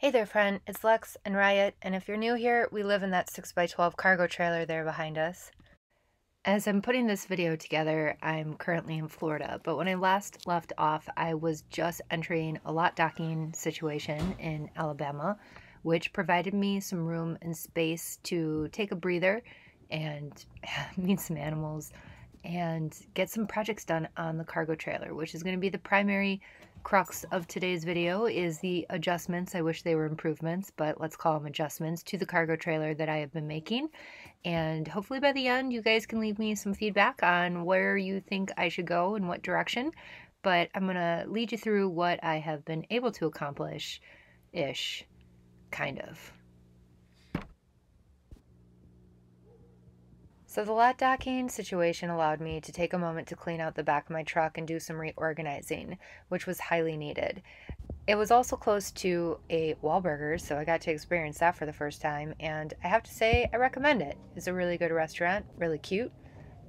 Hey there, friend. It's Lex and Riot, and if you're new here, we live in that 6x12 cargo trailer there behind us. As I'm putting this video together, I'm currently in Florida, but when I last left off, I was just entering a lot docking situation in Alabama, which provided me some room and space to take a breather and meet some animals and get some projects done on the cargo trailer, which is going to be the primary crux of today's video is the adjustments. I wish they were improvements, but let's call them adjustments to the cargo trailer that I have been making. And hopefully by the end, you guys can leave me some feedback on where you think I should go and what direction. But I'm going to lead you through what I have been able to accomplish ish, kind of. So the lot docking situation allowed me to take a moment to clean out the back of my truck and do some reorganizing, which was highly needed. It was also close to a Wahlburgers, so I got to experience that for the first time, and I have to say I recommend it. It's a really good restaurant, really cute.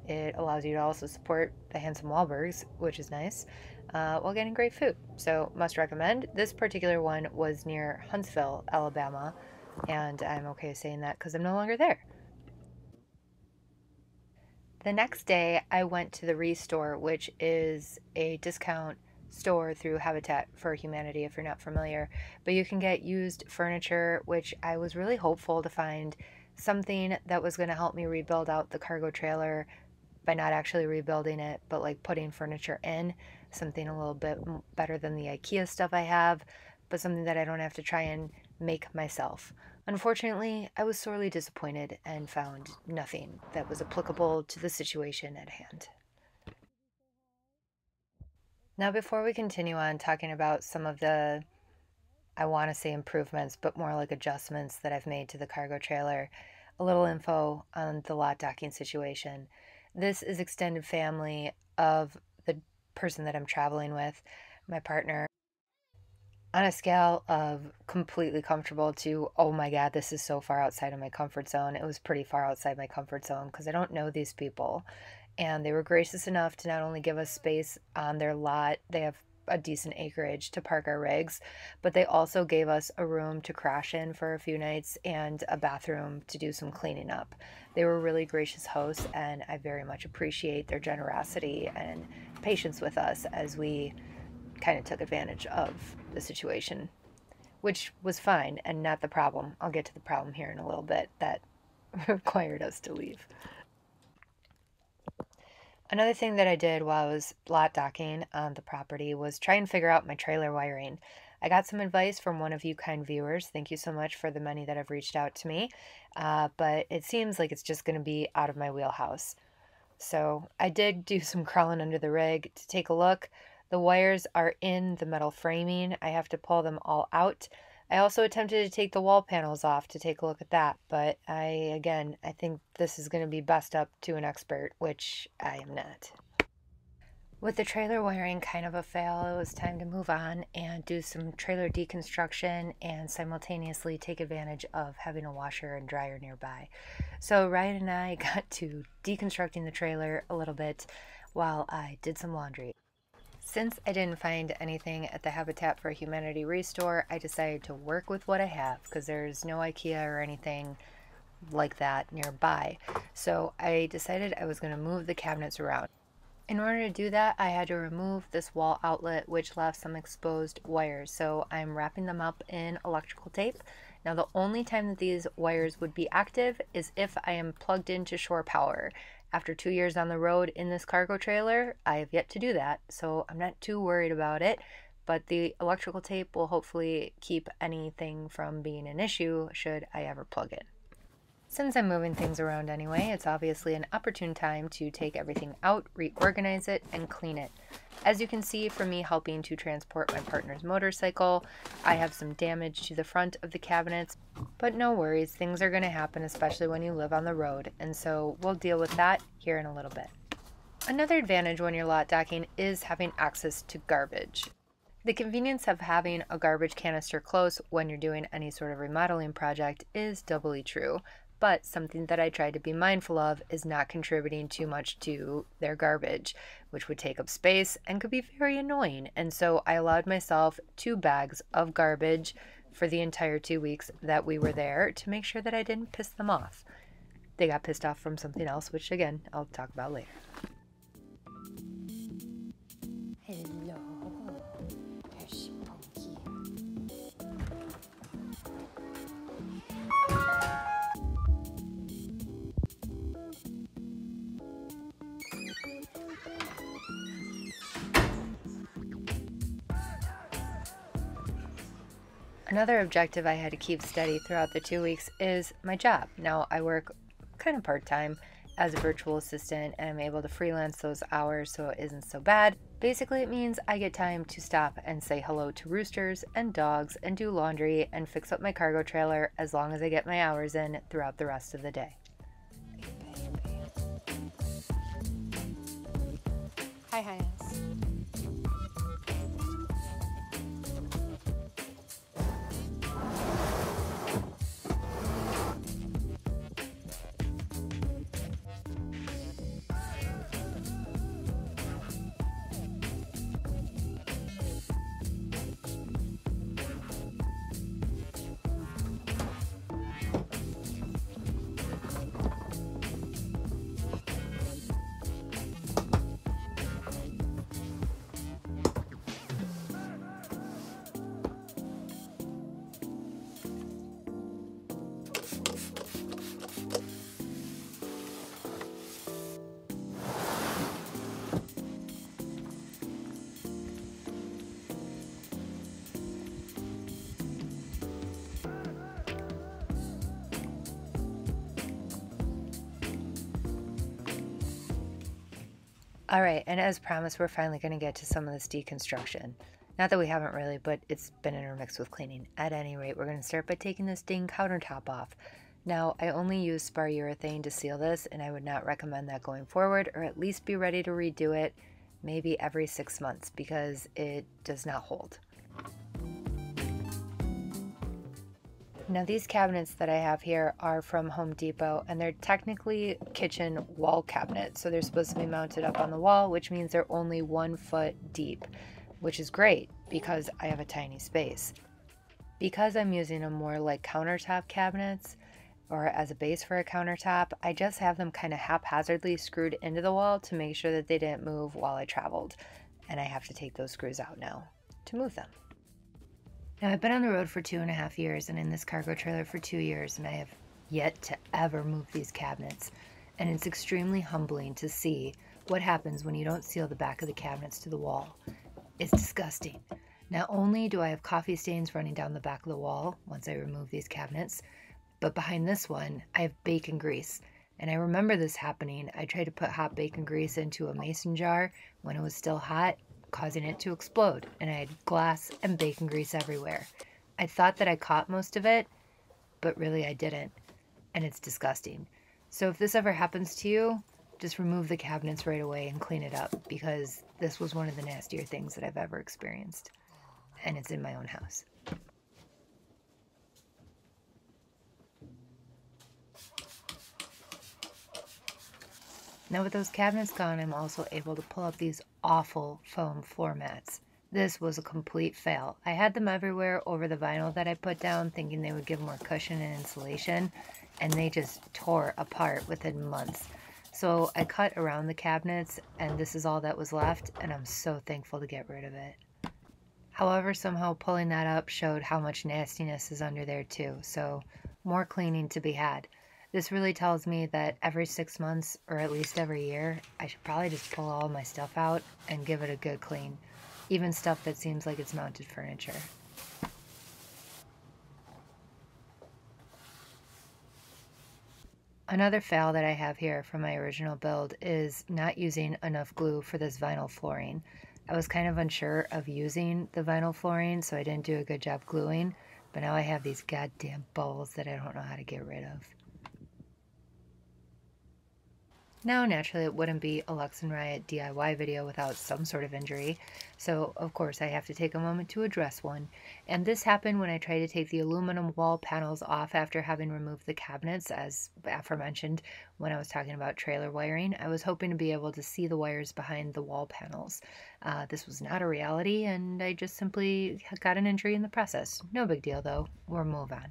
It allows you to also support the handsome Wahlbergs, which is nice, uh, while getting great food. So must recommend. This particular one was near Huntsville, Alabama, and I'm okay saying that because I'm no longer there. The next day, I went to the Restore, which is a discount store through Habitat for Humanity, if you're not familiar. But you can get used furniture, which I was really hopeful to find something that was going to help me rebuild out the cargo trailer by not actually rebuilding it, but like putting furniture in, something a little bit better than the IKEA stuff I have, but something that I don't have to try and make myself. Unfortunately, I was sorely disappointed and found nothing that was applicable to the situation at hand. Now, before we continue on talking about some of the, I want to say improvements, but more like adjustments that I've made to the cargo trailer, a little info on the lot docking situation. This is extended family of the person that I'm traveling with, my partner on a scale of completely comfortable to oh my god this is so far outside of my comfort zone it was pretty far outside my comfort zone because i don't know these people. And they were gracious enough to not only give us space on their lot they have a decent acreage to park our rigs but they also gave us a room to crash in for a few nights and a bathroom to do some cleaning up. They were really gracious hosts and i very much appreciate their generosity and patience with us as we kind of took advantage of the situation, which was fine and not the problem. I'll get to the problem here in a little bit that required us to leave. Another thing that I did while I was lot docking on the property was try and figure out my trailer wiring. I got some advice from one of you kind viewers. Thank you so much for the many that have reached out to me. Uh, but it seems like it's just going to be out of my wheelhouse. So I did do some crawling under the rig to take a look. The wires are in the metal framing. I have to pull them all out. I also attempted to take the wall panels off to take a look at that, but I, again, I think this is going to be best up to an expert, which I am not. With the trailer wiring kind of a fail, it was time to move on and do some trailer deconstruction and simultaneously take advantage of having a washer and dryer nearby. So Ryan and I got to deconstructing the trailer a little bit while I did some laundry. Since I didn't find anything at the Habitat for Humanity Restore, I decided to work with what I have because there's no IKEA or anything like that nearby. So I decided I was going to move the cabinets around. In order to do that, I had to remove this wall outlet which left some exposed wires. So I'm wrapping them up in electrical tape. Now the only time that these wires would be active is if I am plugged into shore power. After two years on the road in this cargo trailer, I have yet to do that, so I'm not too worried about it. But the electrical tape will hopefully keep anything from being an issue should I ever plug it. Since I'm moving things around anyway, it's obviously an opportune time to take everything out, reorganize it, and clean it. As you can see from me helping to transport my partner's motorcycle, I have some damage to the front of the cabinets, but no worries, things are going to happen, especially when you live on the road, and so we'll deal with that here in a little bit. Another advantage when you're lot docking is having access to garbage. The convenience of having a garbage canister close when you're doing any sort of remodeling project is doubly true, but something that I try to be mindful of is not contributing too much to their garbage, which would take up space and could be very annoying. And so I allowed myself two bags of garbage for the entire two weeks that we were there to make sure that I didn't piss them off. They got pissed off from something else, which again, I'll talk about later. Another objective I had to keep steady throughout the two weeks is my job. Now, I work kind of part time as a virtual assistant and I'm able to freelance those hours so it isn't so bad. Basically, it means I get time to stop and say hello to roosters and dogs and do laundry and fix up my cargo trailer as long as I get my hours in throughout the rest of the day. Hi, Hyas. All right, and as promised, we're finally going to get to some of this deconstruction. Not that we haven't really, but it's been intermixed with cleaning. At any rate, we're going to start by taking this ding countertop off. Now, I only use spar urethane to seal this, and I would not recommend that going forward, or at least be ready to redo it maybe every six months because it does not hold. Now these cabinets that I have here are from Home Depot and they're technically kitchen wall cabinets. So they're supposed to be mounted up on the wall, which means they're only one foot deep, which is great because I have a tiny space. Because I'm using them more like countertop cabinets or as a base for a countertop, I just have them kind of haphazardly screwed into the wall to make sure that they didn't move while I traveled. And I have to take those screws out now to move them. Now, I've been on the road for two and a half years and in this cargo trailer for two years, and I have yet to ever move these cabinets. And it's extremely humbling to see what happens when you don't seal the back of the cabinets to the wall. It's disgusting. Not only do I have coffee stains running down the back of the wall once I remove these cabinets, but behind this one, I have bacon grease. And I remember this happening. I tried to put hot bacon grease into a mason jar when it was still hot, causing it to explode, and I had glass and bacon grease everywhere. I thought that I caught most of it, but really I didn't, and it's disgusting. So if this ever happens to you, just remove the cabinets right away and clean it up because this was one of the nastier things that I've ever experienced, and it's in my own house. Now with those cabinets gone, I'm also able to pull up these awful foam floor mats. This was a complete fail. I had them everywhere over the vinyl that I put down, thinking they would give more cushion and insulation, and they just tore apart within months. So I cut around the cabinets, and this is all that was left, and I'm so thankful to get rid of it. However, somehow pulling that up showed how much nastiness is under there too, so more cleaning to be had. This really tells me that every six months, or at least every year, I should probably just pull all my stuff out and give it a good clean. Even stuff that seems like it's mounted furniture. Another fail that I have here from my original build is not using enough glue for this vinyl flooring. I was kind of unsure of using the vinyl flooring, so I didn't do a good job gluing, but now I have these goddamn balls that I don't know how to get rid of. Now, naturally, it wouldn't be a Lex and Riot DIY video without some sort of injury, so of course I have to take a moment to address one. And this happened when I tried to take the aluminum wall panels off after having removed the cabinets, as aforementioned when I was talking about trailer wiring. I was hoping to be able to see the wires behind the wall panels. Uh, this was not a reality, and I just simply got an injury in the process. No big deal, though. We'll move on.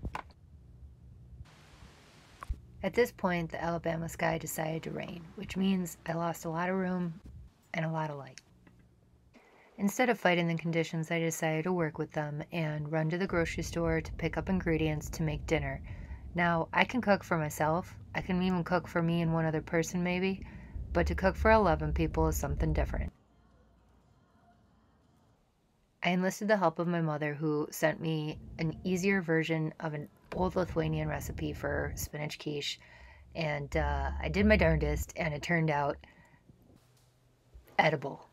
At this point, the Alabama sky decided to rain, which means I lost a lot of room and a lot of light. Instead of fighting the conditions, I decided to work with them and run to the grocery store to pick up ingredients to make dinner. Now, I can cook for myself, I can even cook for me and one other person, maybe, but to cook for 11 people is something different. I enlisted the help of my mother, who sent me an easier version of an old Lithuanian recipe for spinach quiche. And uh, I did my darndest, and it turned out edible.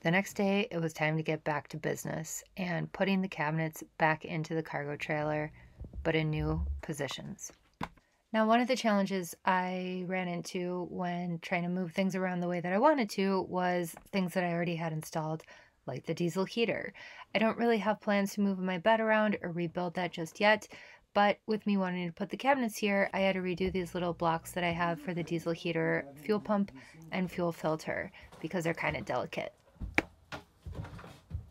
The next day, it was time to get back to business and putting the cabinets back into the cargo trailer, but in new positions. Now, one of the challenges I ran into when trying to move things around the way that I wanted to was things that I already had installed, like the diesel heater. I don't really have plans to move my bed around or rebuild that just yet, but with me wanting to put the cabinets here, I had to redo these little blocks that I have for the diesel heater, fuel pump, and fuel filter because they're kind of delicate.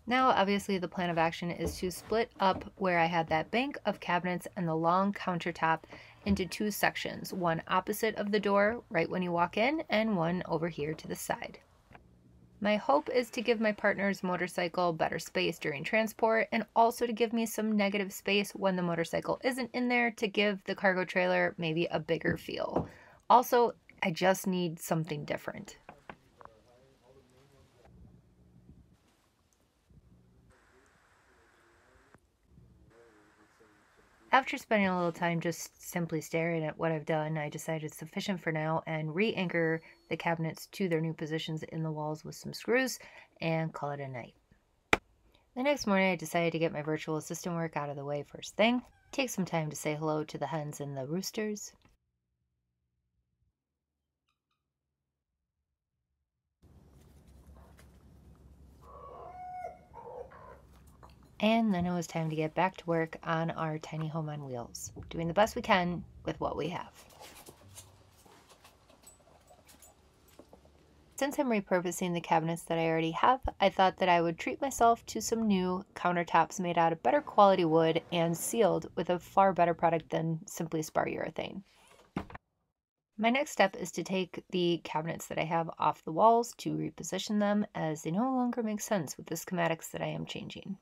Now, obviously, the plan of action is to split up where I had that bank of cabinets and the long countertop into two sections, one opposite of the door right when you walk in, and one over here to the side. My hope is to give my partner's motorcycle better space during transport and also to give me some negative space when the motorcycle isn't in there to give the cargo trailer maybe a bigger feel. Also, I just need something different. After spending a little time just simply staring at what I've done, I decided sufficient for now and re-anchor the cabinets to their new positions in the walls with some screws and call it a night. The next morning, I decided to get my virtual assistant work out of the way first thing, take some time to say hello to the hens and the roosters, And then it was time to get back to work on our tiny home on wheels, doing the best we can with what we have. Since I'm repurposing the cabinets that I already have, I thought that I would treat myself to some new countertops made out of better quality wood and sealed with a far better product than simply spar urethane. My next step is to take the cabinets that I have off the walls to reposition them as they no longer make sense with the schematics that I am changing.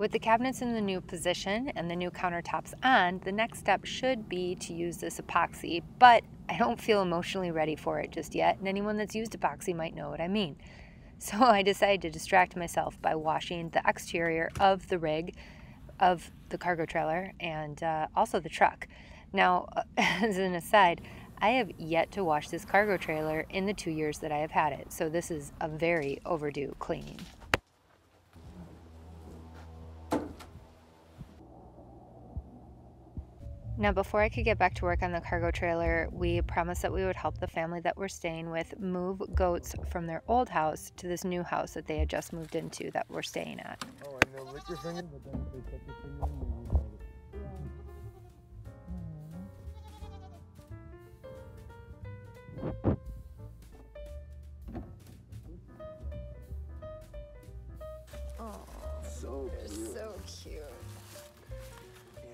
With the cabinets in the new position and the new countertops on, the next step should be to use this epoxy, but I don't feel emotionally ready for it just yet, and anyone that's used epoxy might know what I mean. So I decided to distract myself by washing the exterior of the rig, of the cargo trailer, and uh, also the truck. Now, as an aside, I have yet to wash this cargo trailer in the two years that I have had it, so this is a very overdue cleaning. Now, before I could get back to work on the cargo trailer, we promised that we would help the family that we're staying with move goats from their old house to this new house that they had just moved into that we're staying at. Oh,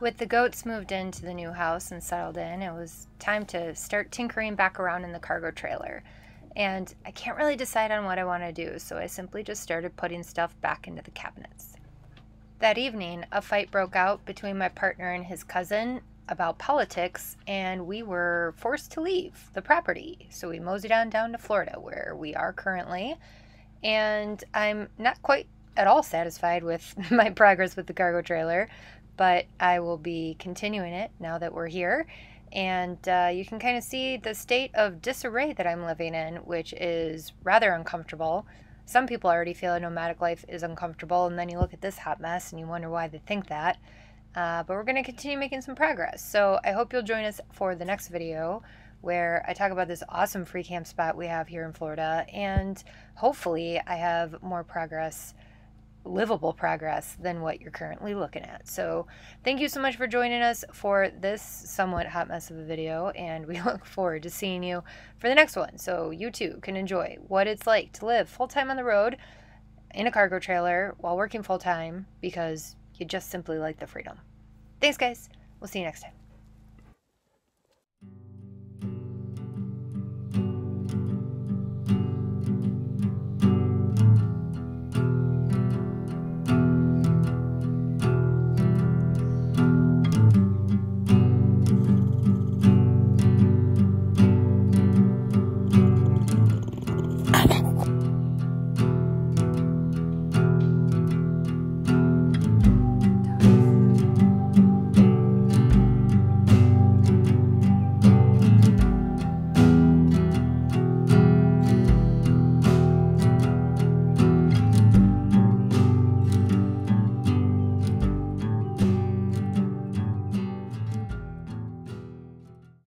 With the goats moved into the new house and settled in, it was time to start tinkering back around in the cargo trailer. And I can't really decide on what I want to do, so I simply just started putting stuff back into the cabinets. That evening, a fight broke out between my partner and his cousin about politics, and we were forced to leave the property. So we moseyed on down to Florida, where we are currently. And I'm not quite at all satisfied with my progress with the cargo trailer, but I will be continuing it now that we're here. And uh, you can kind of see the state of disarray that I'm living in, which is rather uncomfortable. Some people already feel a nomadic life is uncomfortable, and then you look at this hot mess and you wonder why they think that. Uh, but we're going to continue making some progress. So I hope you'll join us for the next video where I talk about this awesome free camp spot we have here in Florida, and hopefully I have more progress livable progress than what you're currently looking at. So, thank you so much for joining us for this somewhat hot mess of a video, and we look forward to seeing you for the next one. So, you too can enjoy what it's like to live full time on the road in a cargo trailer while working full time because you just simply like the freedom. Thanks, guys. We'll see you next time.